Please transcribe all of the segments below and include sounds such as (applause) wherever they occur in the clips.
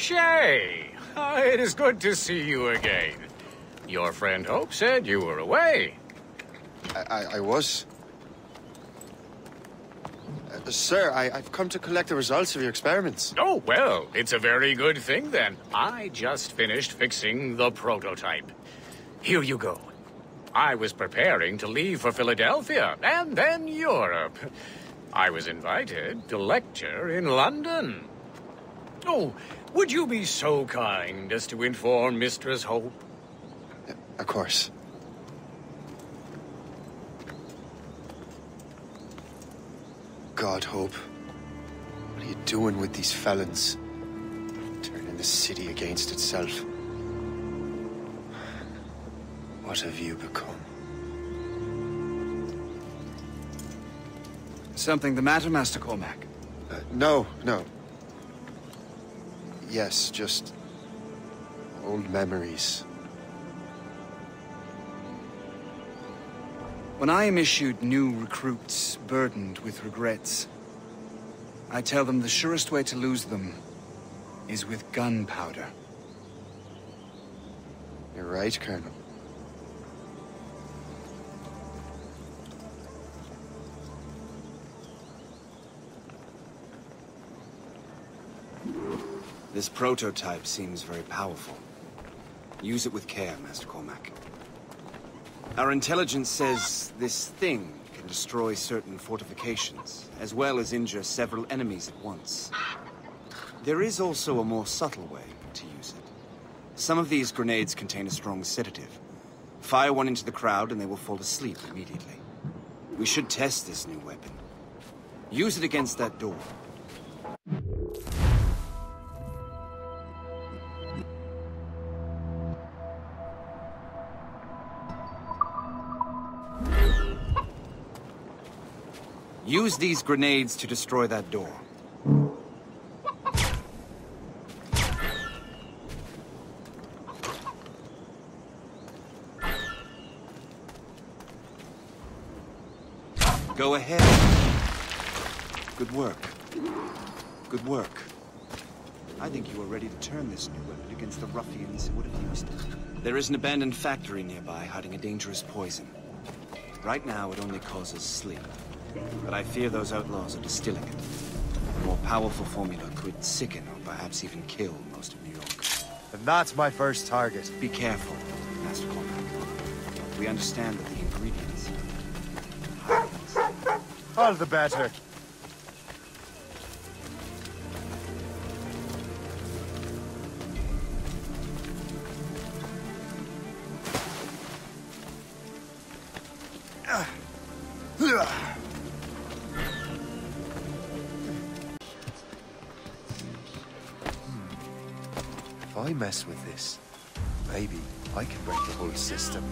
Shay! (laughs) It is good to see you again. Your friend Hope said you were away. I, I, I was. Uh, sir, I, I've come to collect the results of your experiments. Oh, well, it's a very good thing then. I just finished fixing the prototype. Here you go. I was preparing to leave for Philadelphia, and then Europe. I was invited to lecture in London. Oh, would you be so kind as to inform Mistress Hope? Of course. God, Hope. What are you doing with these felons? Turning the city against itself. What have you become? Something the matter, Master Cormac? Uh, no, no. Yes, just... old memories. When I am issued new recruits burdened with regrets, I tell them the surest way to lose them is with gunpowder. You're right, Colonel. This prototype seems very powerful. Use it with care, Master Cormac. Our intelligence says this thing can destroy certain fortifications, as well as injure several enemies at once. There is also a more subtle way to use it. Some of these grenades contain a strong sedative. Fire one into the crowd and they will fall asleep immediately. We should test this new weapon. Use it against that door. Use these grenades to destroy that door. Go ahead. Good work. Good work. I think you are ready to turn this new weapon against the ruffians who would have used it. There is an abandoned factory nearby hiding a dangerous poison. Right now, it only causes sleep. But I fear those outlaws are distilling it. A more powerful formula could sicken or perhaps even kill most of New York. And that's my first target. Be careful, Master Cormac. We understand that the ingredients... All the better. Mess with this, maybe I can break the whole system.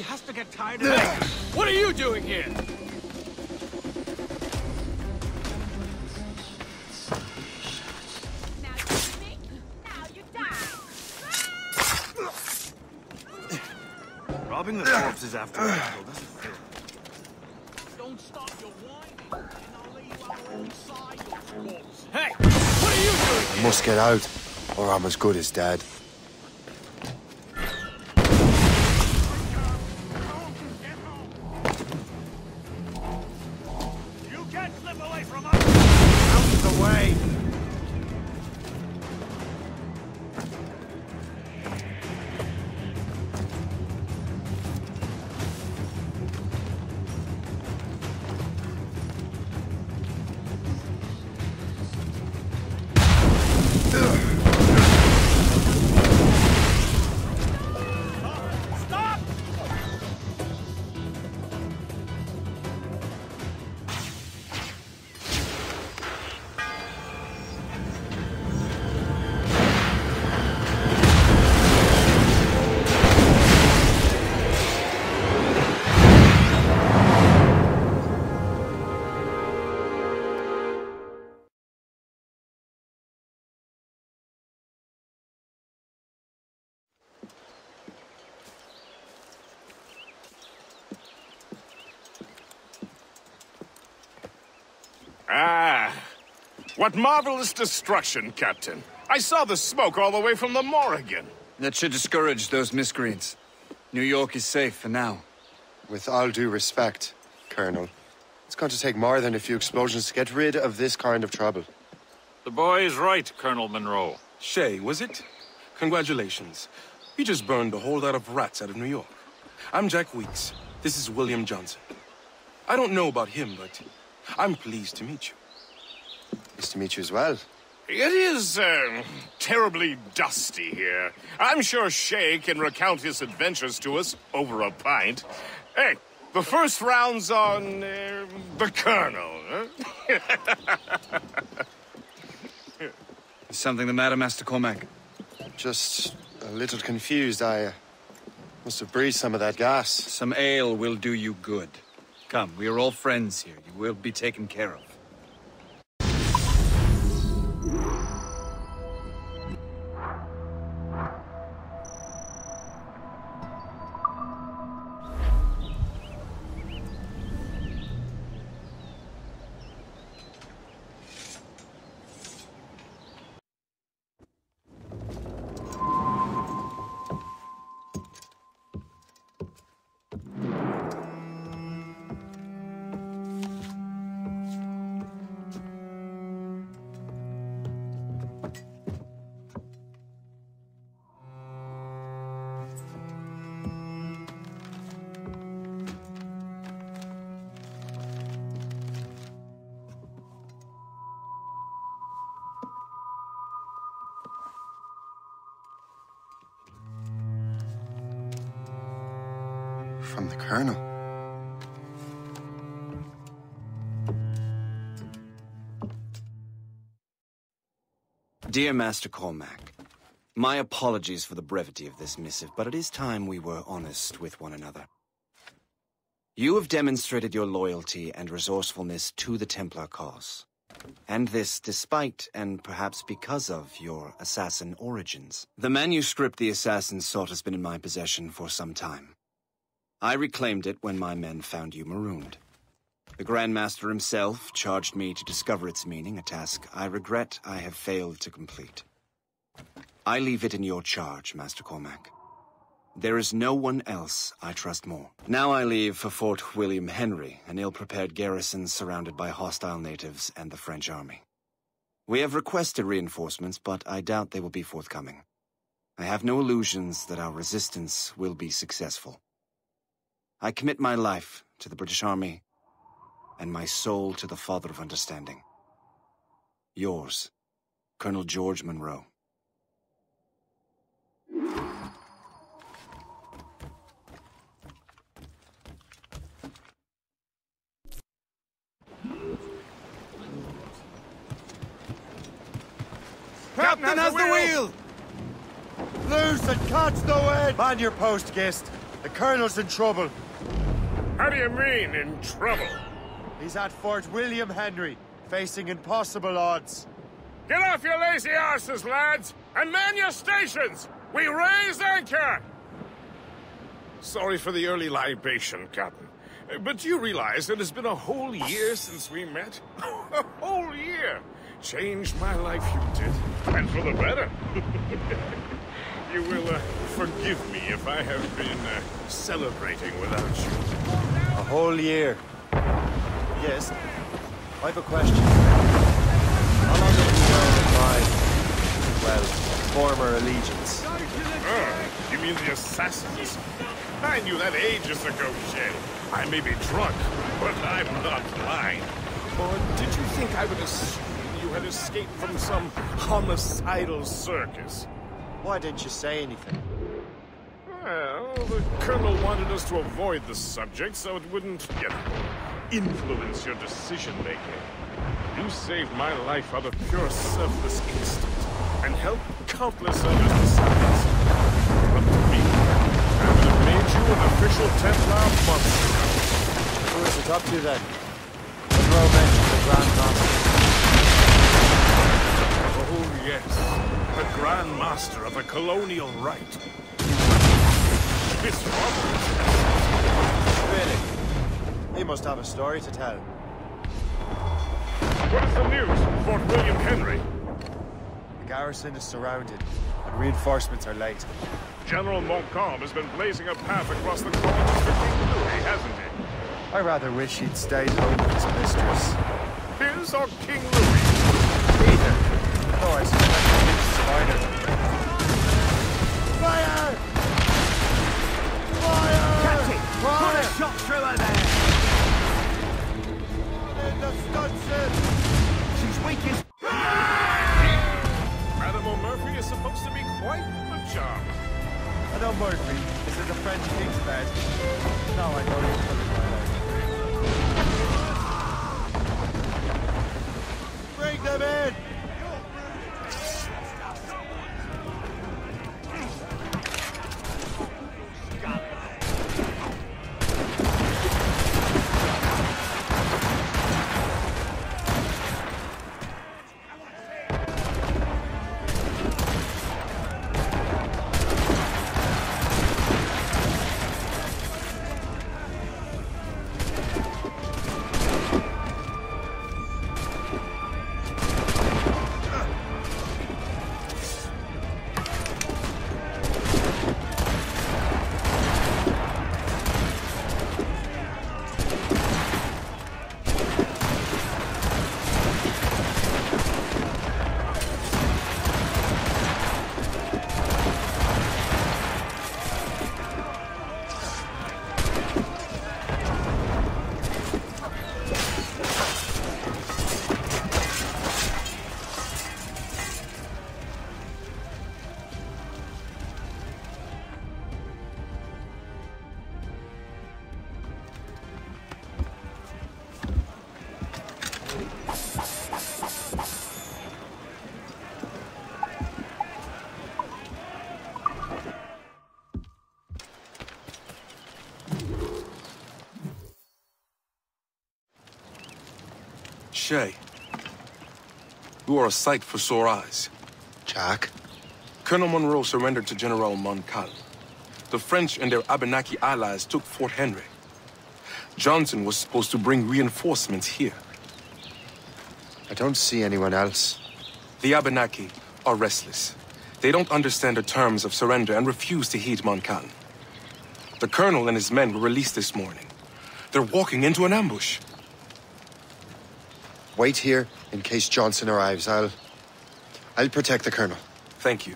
He has to get tired of it. What are you doing here? Now you see me, now you die. Robbing the corpses after a battle doesn't feel. Don't stop your whining, and I'll lay you out inside those corpses. Hey, what are you doing I must get out, or I'm as good as dead. What marvelous destruction, Captain. I saw the smoke all the way from the Morrigan. That should discourage those miscreants. New York is safe for now. With all due respect, Colonel, it's going to take more than a few explosions to get rid of this kind of trouble. The boy is right, Colonel Monro. Shay, was it? Congratulations. You just burned a whole lot of rats out of New York. I'm Jack Weeks. This is William Johnson. I don't know about him, but I'm pleased to meet you. Nice to meet you as well. It is, uh, terribly dusty here. I'm sure Shay can recount his adventures to us over a pint. Hey, the first round's on, uh, the Colonel, huh? (laughs) Is something the matter, Master Cormac? Just a little confused. I uh, must have breathed some of that gas. Some ale will do you good. Come, we are all friends here. You will be taken care of. The Colonel. Dear Master Cormac, my apologies for the brevity of this missive, but it is time we were honest with one another. You have demonstrated your loyalty and resourcefulness to the Templar cause. And this despite, and perhaps because of, your assassin origins. The manuscript the assassin sought has been in my possession for some time. I reclaimed it when my men found you marooned. The Grand Master himself charged me to discover its meaning, a task I regret I have failed to complete. I leave it in your charge, Master Cormac. There is no one else I trust more. Now I leave for Fort William Henry, an ill-prepared garrison surrounded by hostile natives and the French army. We have requested reinforcements, but I doubt they will be forthcoming. I have no illusions that our resistance will be successful. I commit my life to the British Army and my soul to the Father of Understanding. Yours, Colonel George Monro. Captain has the wheel! Loose and catch the wind! Man your post, Gist. The Colonel's in trouble. How do you mean, in trouble? He's at Fort William Henry, facing impossible odds. Get off your lazy arses, lads, and man your stations! We raise anchor! Sorry for the early libation, Captain. But you realize it has been a whole year since we met? (laughs) a whole year! Changed my life, you did. And for the better. (laughs) you will uh, forgive me if I have been uh, celebrating without you. Whole year. Yes. I have a question. How well, former allegiance. Oh, you mean the assassins? I knew that ages ago, Shay. I may be drunk, but I'm not blind. Or did you think I would assume you had escaped from some homicidal circus? Why didn't you say anything? Well, the Colonel wanted us to avoid the subject so it wouldn't, you know, influence your decision-making. You saved my life out of pure selfless instinct, and helped countless others besides. Up to me, I would have made you an official Templar ago. Who is it up to then? Monro mentioned the Grand Master. Oh, yes. The Grand Master of a colonial rite. Really? He must have a story to tell. What is the news Fort William Henry? The garrison is surrounded, and reinforcements are late. General Montcalm has been blazing a path across the colonies for King Louis, hasn't he? I rather wish he'd stayed home with his mistress. His or King Louis? Shay, you are a sight for sore eyes. Jack? Colonel Monro surrendered to General Montcalm. The French and their Abenaki allies took Fort Henry. Johnson was supposed to bring reinforcements here. I don't see anyone else. The Abenaki are restless. They don't understand the terms of surrender and refuse to heed Montcalm. The colonel and his men were released this morning. They're walking into an ambush. Wait here in case Johnson arrives. I'll... I'll protect the colonel. Thank you.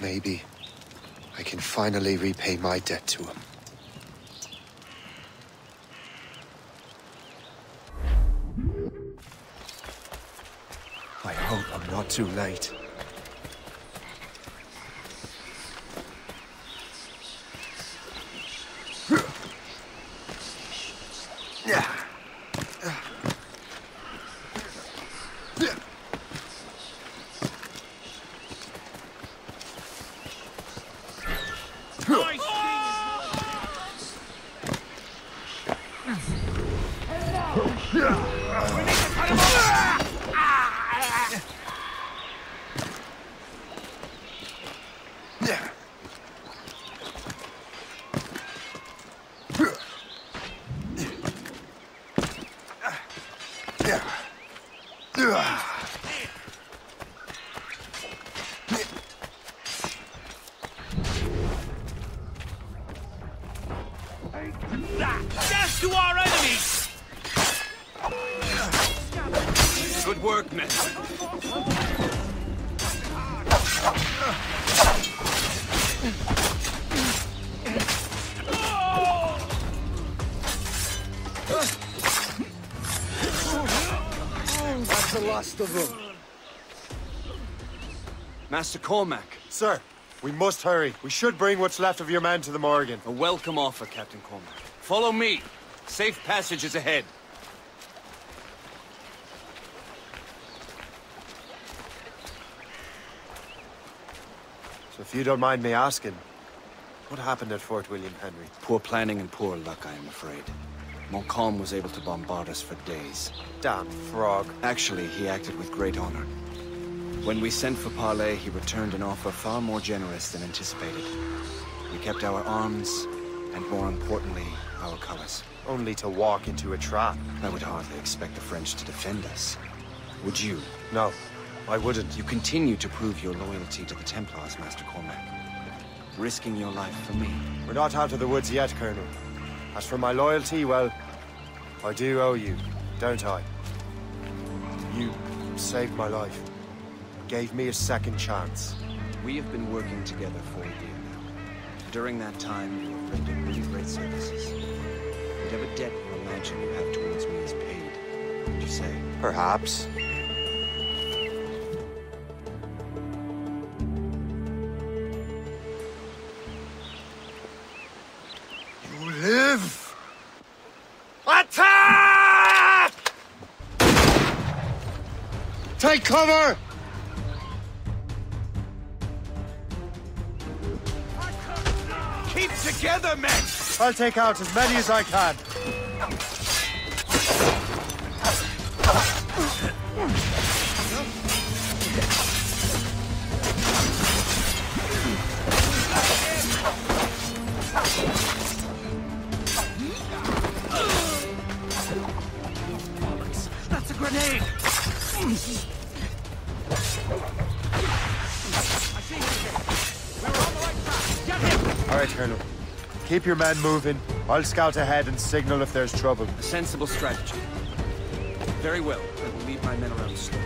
Maybe I can finally repay my debt to him. I hope I'm not too late. Dash That's the last of them. Master Cormac, Sir, we must hurry. We should bring what's left of your men to the Morrigan. a welcome offer, Captain Cormac. Follow me. Safe passage is ahead. So if you don't mind me asking, what happened at Fort William Henry? Poor planning and poor luck, I am afraid. Montcalm was able to bombard us for days. Damn frog. Actually, he acted with great honor. When we sent for Parley, he returned an offer far more generous than anticipated. We kept our arms, and more importantly, our colors. Only to walk into a trap. I would hardly expect the French to defend us. Would you? No, I wouldn't. You continue to prove your loyalty to the Templars, Master Cormac. Risking your life for me. We're not out of the woods yet, Colonel. As for my loyalty, well, I do owe you, don't I? You saved my life. Gave me a second chance. We have been working together for a year now. During that time, you have rendered really great services. Whatever debt you imagine you have towards me is paid. Would you say? Perhaps. Take cover! Keep together, men! I'll take out as many as I can. Keep your men moving. I'll scout ahead and signal if there's trouble. A sensible strategy. Very well. I will leave my men around the store.